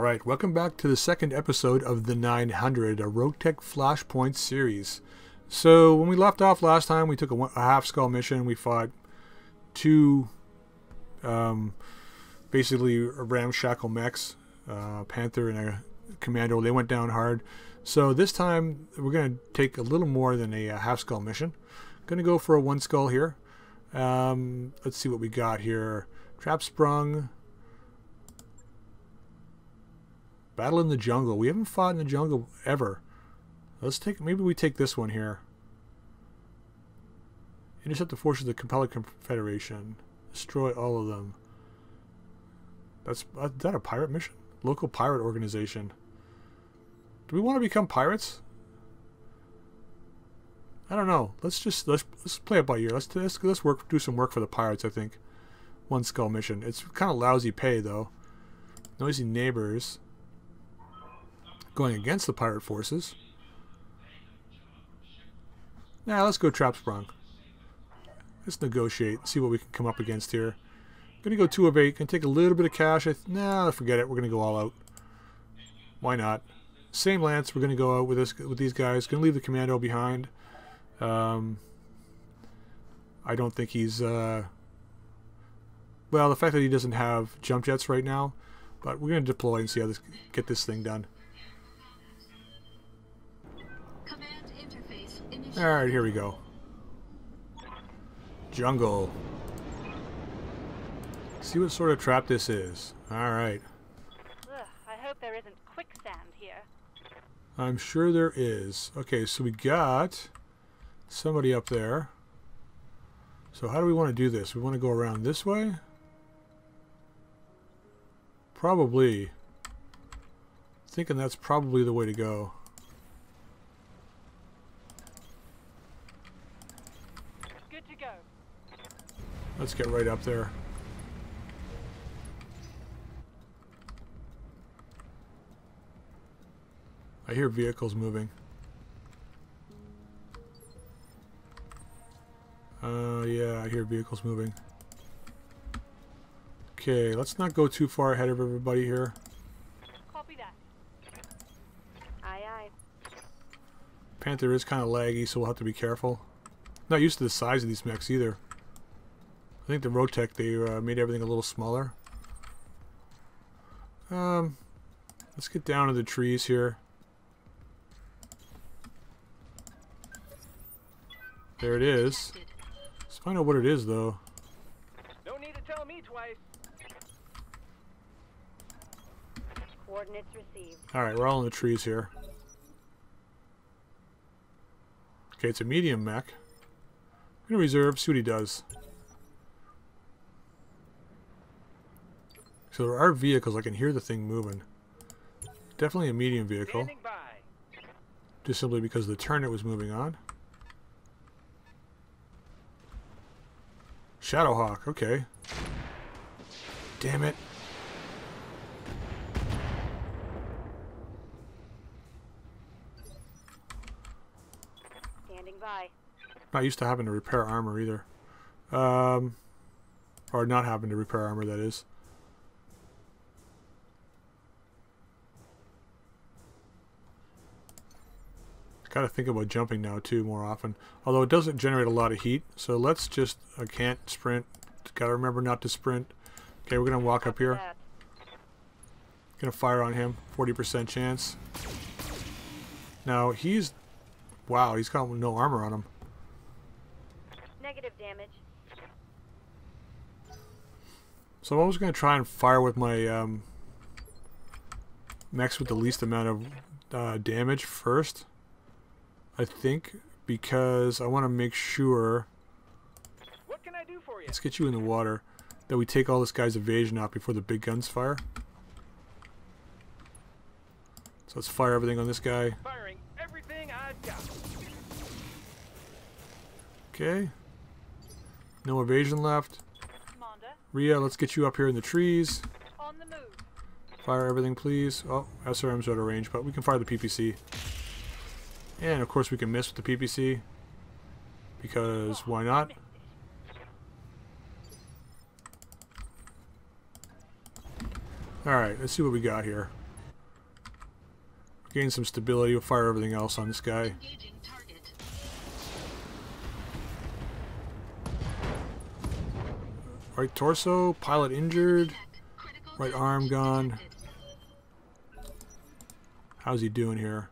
All right, welcome back to the second episode of the 900, a Rogue-Tech Flashpoint series. So when we left off last time, we took a, a half skull mission. We fought two, um, basically ramshackle mechs, uh, Panther and a Commando. They went down hard. So this time we're going to take a little more than a, a half skull mission. Going to go for a one skull here. Um, let's see what we got here. Trap sprung. Battle in the jungle. We haven't fought in the jungle ever. Let's take, maybe we take this one here. Intercept the forces of the Capellan Confederation. Destroy all of them. That's, uh, is that a pirate mission? Local pirate organization. Do we want to become pirates? I don't know. Let's just let's let's play it by ear. Let's let's let's work do some work for the pirates. I think one skull mission. It's kind of lousy pay though. Noisy neighbors going against the pirate forces. Now let's go trap sprung. Let's negotiate. See what we can come up against here. Gonna go two of eight. Gonna take a little bit of cash. I nah, forget it. We're gonna go all out. Why not? Same lance. We're gonna go out with this with these guys. Gonna leave the commando behind. Um, I don't think he's. Uh, well, the fact that he doesn't have jump jets right now, but we're gonna deploy and see how this get this thing done. Alright, here we go. Jungle. See what sort of trap this is. Alright. I hope there isn't quicksand here. I'm sure there is. Okay, so we got somebody up there. So how do we want to do this? We want to go around this way? Probably. Thinking that's probably the way to go. Good to go. Let's get right up there. I hear vehicles moving. Uh, yeah, I hear vehicles moving. Okay, let's not go too far ahead of everybody here. Copy that. Aye, aye. Panther is kind of laggy, so we'll have to be careful. Not used to the size of these mechs either. I think the Rogue-Tech, they uh, made everything a little smaller. Um, let's get down to the trees here. There it is. Let's find out what it is, though. No need to tell me twice. Coordinates received. Alright, we're all in the trees here. Okay, it's a medium mech. I'm gonna reserve, see what he does. So there are vehicles, I can hear the thing moving. Definitely a medium vehicle, just simply because the turn it was moving on. Shadowhawk, okay. Damn it. Standing by. Not used to having to repair armor either. Um, or not having to repair armor, that is. Gotta think about jumping now too more often. Although it doesn't generate a lot of heat, so let's just, I can't sprint. Gotta remember not to sprint. Okay, we're gonna walk up here. Gonna fire on him. 40% chance. Now, he's, wow, he's got no armor on him. Negative damage. So I'm always going to try and fire with my um, mechs with the least amount of uh, damage first. I think because I want to make sure, What can I do for you? let's get you in the water, that we take all this guy's evasion out before the big guns fire. So let's fire everything on this guy. Firing everything I've got. Okay. No evasion left. Ria, let's get you up here in the trees. on the move. Fire everything, please. Oh, SRM's out of range, but we can fire the PPC. And of course we can miss with the PPC. Because why not? Alright, let's see what we got here. Gain some stability. We'll fire everything else on this guy. Right torso, pilot injured. Right arm gone. How's he doing here?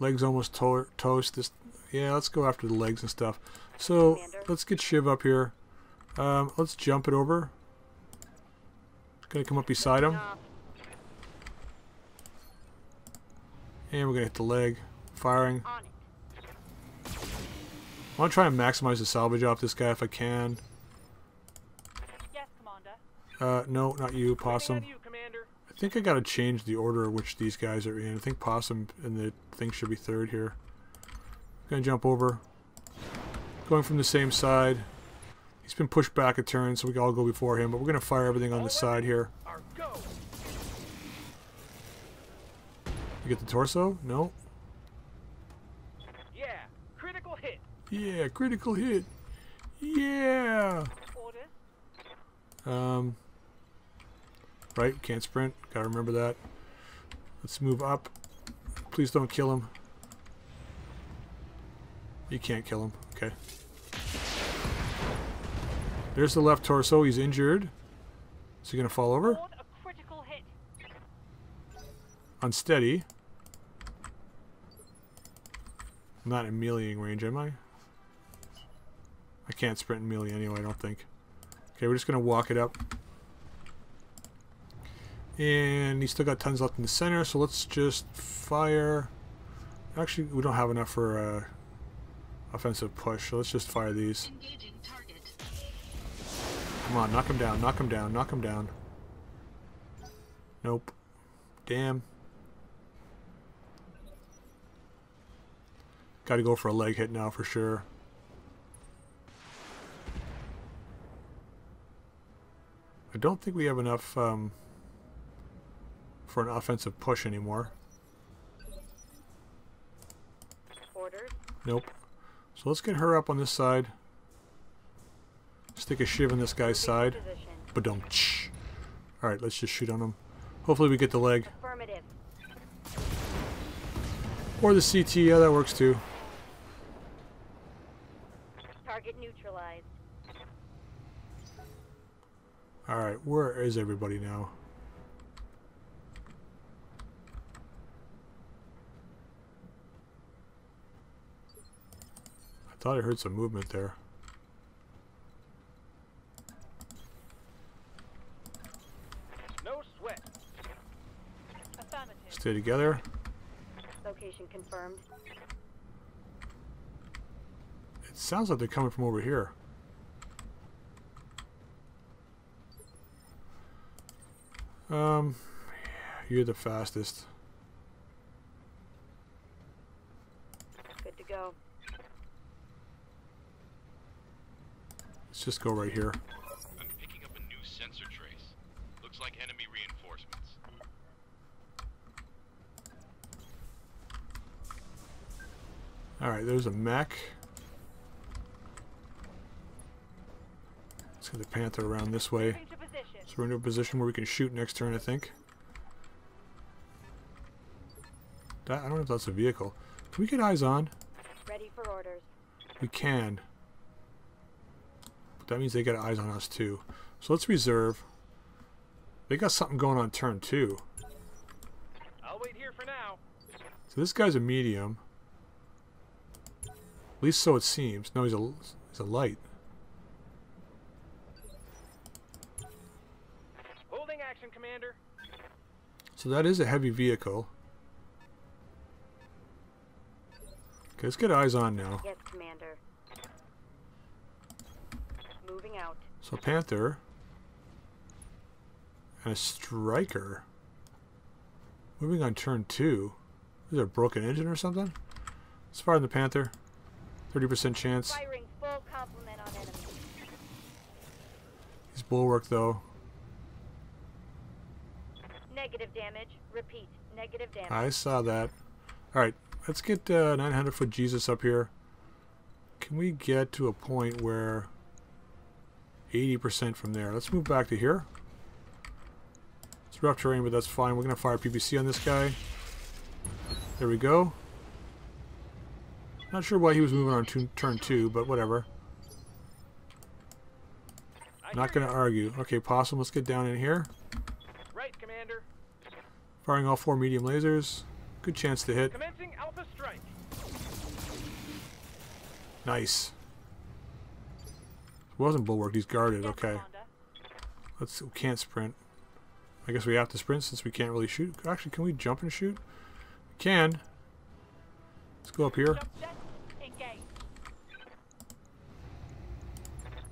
Legs almost to toast. This, yeah, let's go after the legs and stuff. So Commander. let's get Shiv up here. Um, let's jump it over. Gonna come up beside him, and we're gonna hit the leg. Firing. I want to try and maximize the salvage off this guy if I can. Yes, Commander. Uh, no, not you, Possum. On you, Commander. I think I gotta change the order in which these guys are in. I think Possum and the thing should be third here. Gonna jump over. Going from the same side. He's been pushed back a turn, so we can all go before him, but we're gonna fire everything on the side here. You get the torso? No? Yeah. Critical hit. Yeah, critical hit. Yeah! Um, right, can't sprint. Gotta remember that. Let's move up. Please don't kill him. You can't kill him. Okay. There's the left torso. He's injured. Is he gonna fall over? Board a critical hit. Unsteady. I'm not in meleeing range, am I? I can't sprint in melee anyway, I don't think. Okay, we're just gonna walk it up. And he's still got tons left in the center, so let's just fire. Actually, we don't have enough for uh, offensive push, so let's just fire these. Come on, knock him down, knock him down, knock him down. Nope. Damn. Gotta go for a leg hit now for sure. I don't think we have enough um, for an offensive push anymore. Orders. Nope. So let's get her up on this side. Stick a shiv in this guy's side. Moving to But don't. Alright, let's just shoot on him. Hopefully we get the leg. Or the CT, yeah, that works too. Target neutralized. Alright, where is everybody now? Thought I heard some movement there. No sweat. Affirmative. Stay together. Location confirmed. It sounds like they're coming from over here. Um, you're the fastest. Good to go. Let's just go right here. I'm picking up a new sensor trace. Looks like enemy reinforcements. Alright, there's a mech. Let's get the Panther around this way. Moving to position. So we're in a position where we can shoot next turn, I think. That, I don't know if that's a vehicle. Can we get eyes on? Ready for orders. We can. But that means they got eyes on us too. So let's reserve. They got something going on turn two. I'll wait here for now. So this guy's a medium. At least so it seems. No, he's a he's a light. Holding action, Commander. So that is a heavy vehicle. Okay, let's get eyes on now. Yes, Commander. Moving out. So Panther and a Striker. Moving on turn two. Is there a broken engine or something? Let's fire the Panther. 30% chance. Firing full complement on enemy. He's bulwark though. Negative damage. Repeat. Negative damage. I saw that. Alright, let's get uh, 900 foot Jesus up here. Can we get to a point where 80% from there? Let's move back to here. It's rough terrain, but that's fine. We're going to fire PPC on this guy. There we go. Not sure why he was moving on turn two, but whatever. Not going to argue. Okay, Possum, let's get down in here. Right, Commander. Firing all four medium lasers. Good chance to hit. Commencing Alpha Strike. Nice. Wasn't bulwark, he's guarded. Okay. Let's. We can't sprint. I guess we have to sprint since we can't really shoot. Actually, can we jump and shoot? We can. Let's go up here. Jump jet, engage.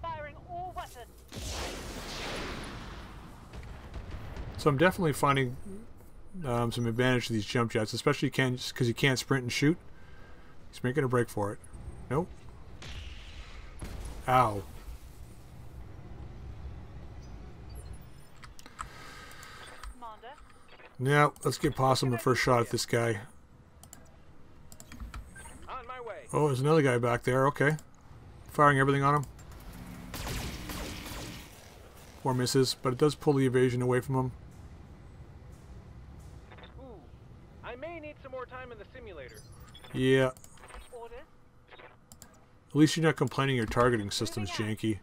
Firing all weapons. So I'm definitely finding um, some advantage to these jump jets, especially can because you can't sprint and shoot. He's making a break for it. Nope. Ow. Commander. Now let's get Possum the first shot at this guy. On my way. Oh, there's another guy back there. Okay. Firing everything on him. Four misses, but it does pull the evasion away from him. Ooh. I may need some more time in the simulator. Yeah. Orders. At least you're not complaining your targeting system's janky.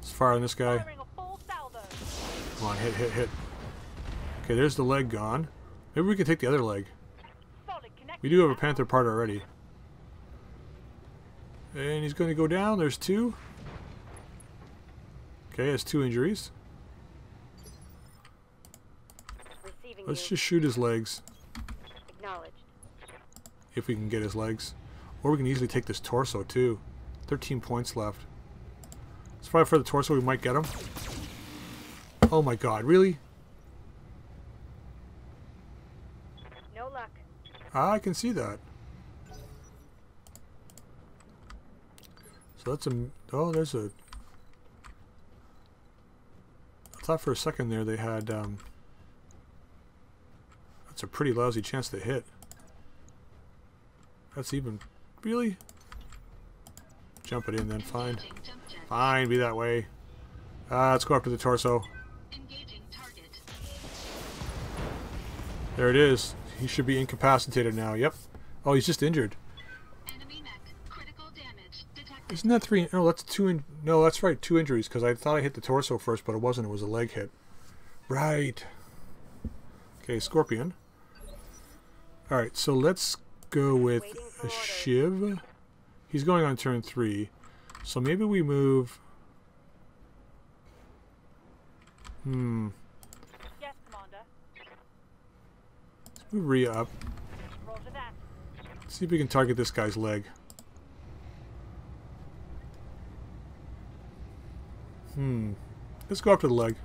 Let's fire on this guy. Firing a full salvo. Come on, hit, hit, hit. Okay, there's the leg gone. Maybe we can take the other leg. We do have a panther part already. And he's going to go down. There's two. Okay, has two injuries. Let's just shoot his legs, if we can get his legs. Or we can easily take this torso, too. 13 points left. Let's fight for the torso. We might get him. Oh my god, really? No luck. Ah, I can see that. So that's a... Oh, there's a... I thought for a second there they had... Um, that's a pretty lousy chance to hit. That's even... Really? Jump it in then, fine. Engaging jump jet. Fine, be that way. Ah, let's go after the torso. There it is. He should be incapacitated now. Yep. Oh, he's just injured. Enemy mech. Critical damage detected. Isn't that three? No, that's two. In, no, that's right. Two injuries because I thought I hit the torso first, but it wasn't. It was a leg hit. Right. Okay, Scorpion. All right, so let's go with a. Shiv. He's going on turn three, so maybe we move. Hmm. Yes, Commander. Let's move Rhea up. See if we can target this guy's leg. Hmm. Let's go up to the leg.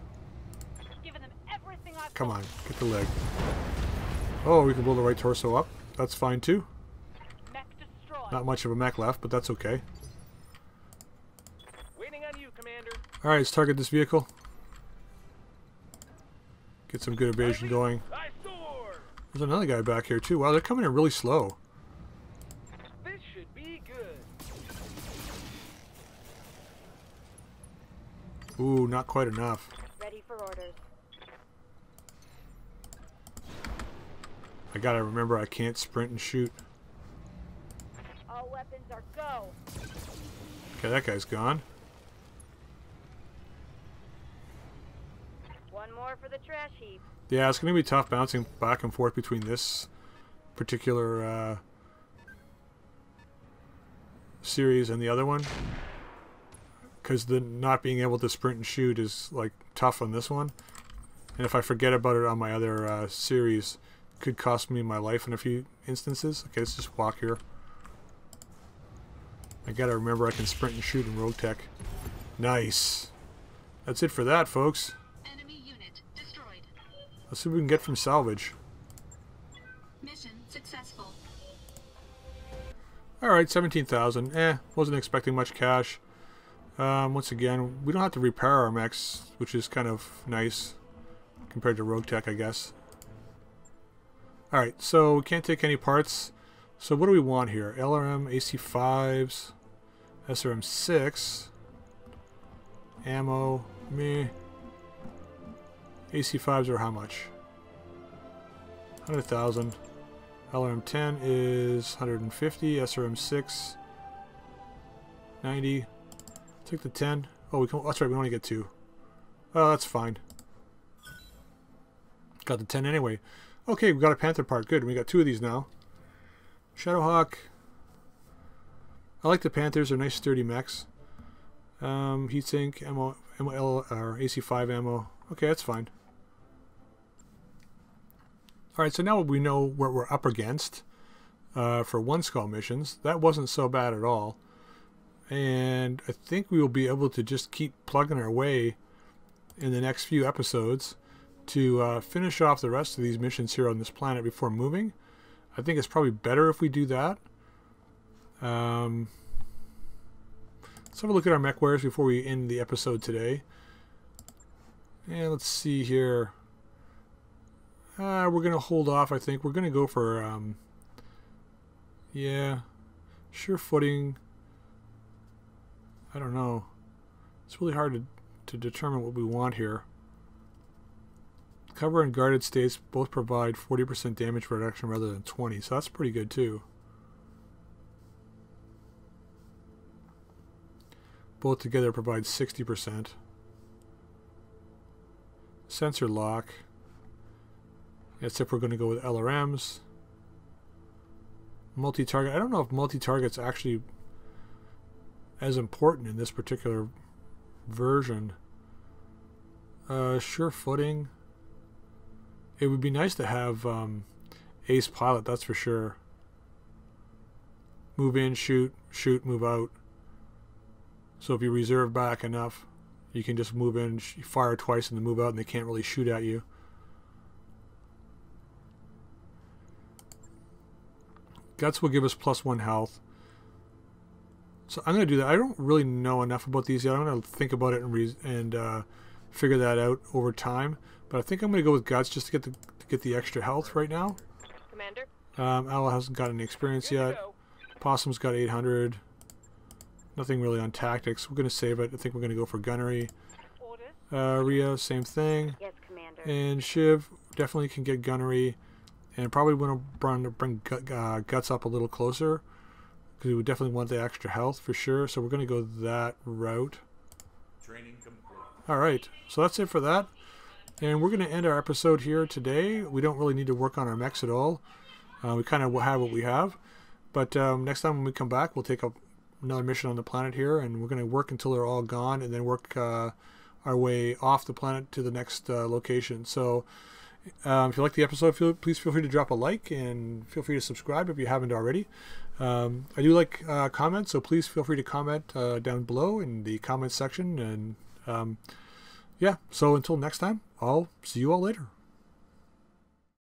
Giving them everything I've Come on, get the leg. Oh, we can blow the right torso up. That's fine too. Not much of a mech left, but that's okay. Waiting on you, Commander. Alright, let's target this vehicle. Get some good evasion going. I soar. There's another guy back here too. Wow, they're coming in really slow. This should be good. Ooh, not quite enough. Ready for orders. I gotta remember I can't sprint and shoot. All weapons are go. Okay, that guy's gone. One more for the trash heap. Yeah, it's gonna be tough bouncing back and forth between this particular uh, series and the other one. Because the not being able to sprint and shoot is like tough on this one, and if I forget about it on my other uh, series, could cost me my life in a few instances. Okay, let's just walk here. I gotta remember I can sprint and shoot in Rogue Tech. Nice. That's it for that, folks. Enemy unit destroyed. Let's see what we can get from salvage. Mission successful. Alright, 17,000. Eh, wasn't expecting much cash. Um, once again, we don't have to repair our mechs, which is kind of nice compared to Rogue Tech, I guess. Alright, so we can't take any parts. So what do we want here? LRM, AC5s, SRM6, ammo, me. AC5s are how much? 100,000. LRM-10 is 150. SRM-6, 90. Take the 10. Oh, we can, that's right, we only get two. Oh, that's fine. Got the 10 anyway. Okay, we got a Panther part. Good. We got two of these now. Shadowhawk. I like the Panthers. They're nice, sturdy mechs. Um, heatsink, ammo, ammo L, or AC5 ammo. Okay, that's fine. Alright, so now we know what we're up against uh, for one skull missions. That wasn't so bad at all. And I think we will be able to just keep plugging our way in the next few episodes to uh, finish off the rest of these missions here on this planet before moving. I think it's probably better if we do that. Um, let's have a look at our mech wares before we end the episode today. And let's see here. Uh, we're going to hold off, I think. We're going to go for, um, yeah, sure footing. I don't know. It's really hard to, to determine what we want here. Cover and guarded states both provide 40% damage reduction rather than 20, so that's pretty good too. Both together provide 60%. Sensor lock. If we're going to go with LRMs. Multi-target. I don't know if multi-target's actually as important in this particular version. Uh, sure footing. It would be nice to have um, ace pilot, that's for sure. Move in, shoot, shoot, move out. So if you reserve back enough, you can just move in, fire twice, and then move out, and they can't really shoot at you. Guts will give us plus one health. So I'm going to do that. I don't really know enough about these yet. I'm going to think about it and, and uh, figure that out over time. But I think I'm going to go with Guts just to get the to get the extra health right now. Commander? Um, Owl hasn't got any experience Good yet. go. Possum's got 800. Nothing really on tactics. We're going to save it. I think we're going to go for gunnery. Orders? Uh, Ria, same thing. Yes, Commander. And Shiv definitely can get gunnery. And probably want to bring, bring uh, Guts up a little closer. Because we would definitely want the extra health for sure. So we're going to go that route. Training complete. Alright, so that's it for that. And we're going to end our episode here today. We don't really need to work on our mechs at all. Uh, we kind of have what we have. But um, next time when we come back, we'll take up another mission on the planet here, and we're going to work until they're all gone, and then work uh, our way off the planet to the next uh, location. So um, if you like the episode, feel, please feel free to drop a like, and feel free to subscribe if you haven't already. Um, I do like uh, comments, so please feel free to comment uh, down below in the comments section. And um, yeah, so until next time, I'll see you all later.